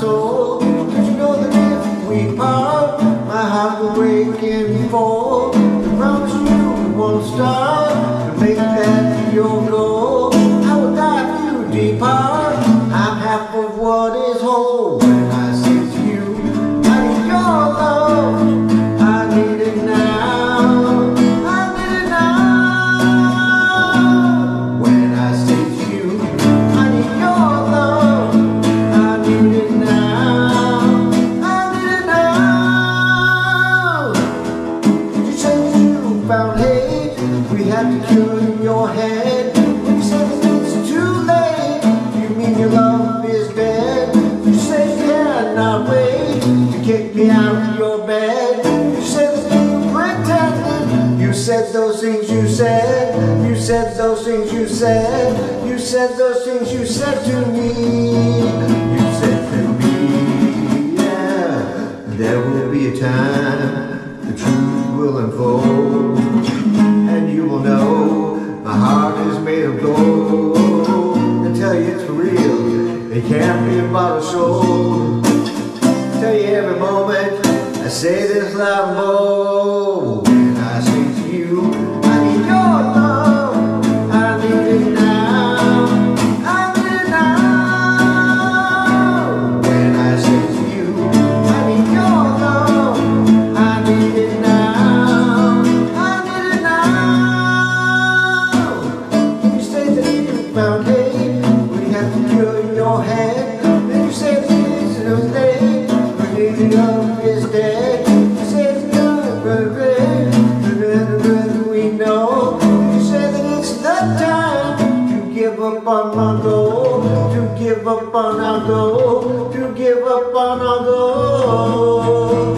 soul. You know that if we part My heart will break and fall I promise you it won't start To make that your goal. Me out of your bed. You said that you pretended. You said those things you said. You said those things you said. You said those things you said to me. You said to me, yeah. There will be a time the truth will unfold, and you will know my heart is made of gold. I tell you it's real, it can't be about a soul. I say this loud and to give up on our goal, to give up on our goal.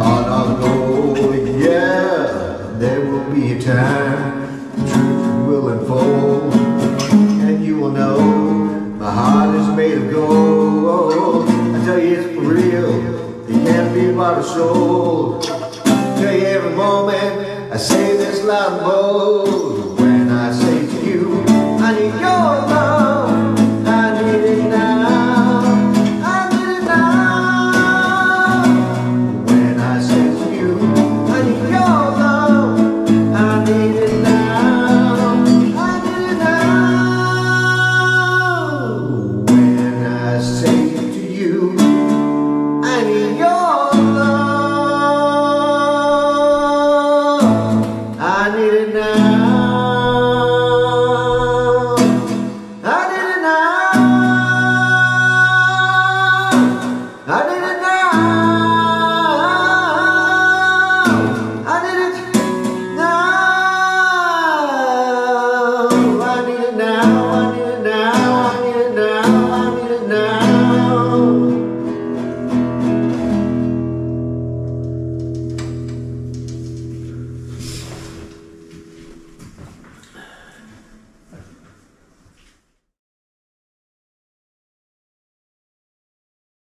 On our goal, yeah, there will be a time, truth will unfold, and you will know my heart is made of gold. I tell you it's for real, it can't be about a soul. Tell you every moment, I say this loud and bold. sing to you